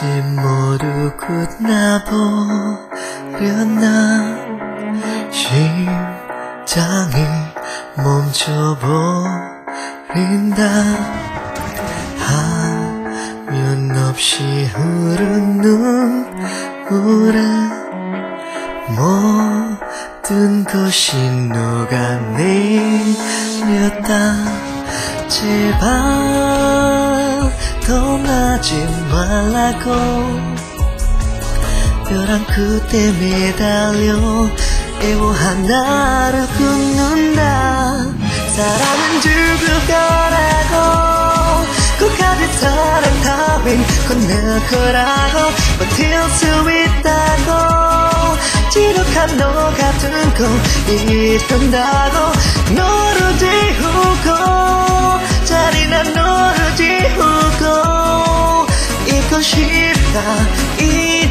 혹시 모르고 나버렸나 심장이 멈춰버린다. 하면 없이 흐른 눈물에 모든 것이 녹아내렸다. 제발 떠나지 말라고. 벼랑 끝에 매달려 애워한 나를 굽는다. 사랑은 죽을 거라고. 끝까지 사랑 따윈 건널 거라고. 버틸 수 있다고. 지독한 너 같은 거 있던다고. 너를 지우고. 잔인한 너를 지우고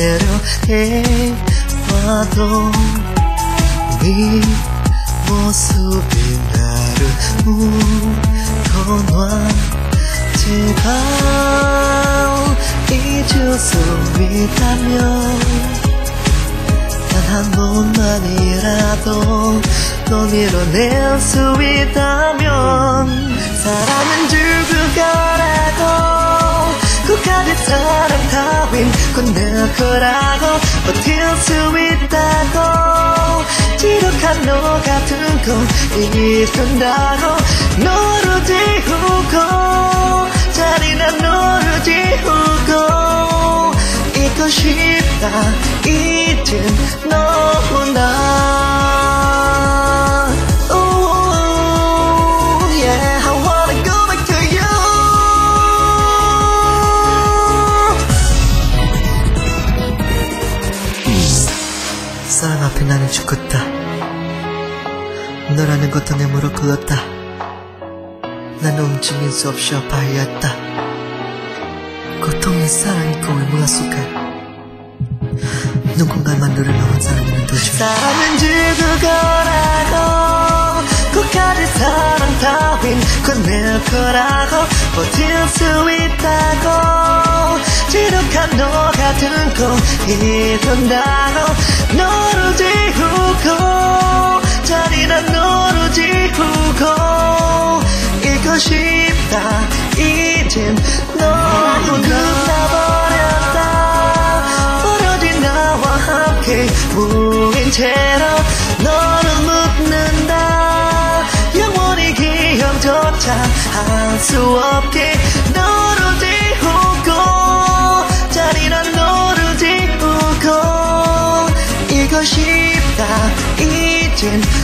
잡아내려 해봐도 네 모습이 나를 묶어놔. 제발 잊을 수 있다면 단 한 번만이라도 너 밀어낼 수 있다면 사랑은 죽을 거라고. 끝까지 사랑 따윈 건널 거라고 버틸 수 있다고. 지독한 너 같은 거 잊는다고. 너를 지우고 잔인한 너를 지우고. 잊고 싶다 이젠 너무나 사랑 앞에 나는 죽었다. 너라는 것도 내 무릎 꿇었다. 난 움직일 수 없이 아파하였다. 고통이 사랑이 꿈을 몰랐을까 누군가만 너를 낳은 사람이면 도저히 사랑은 죽을 거라고 끝까지 사랑 따윈 건넬 거라고 버틸 수 있다고 지독한 너 같은 거 잊는다고 너를 지우고 잔인한 너를 지우고. 잊고 싶다 이젠 너무 끝나버렸다. 버려진 나와 함께 무인 채로 너를 묻는다. 영원히 기억조차 할 수 없게 watching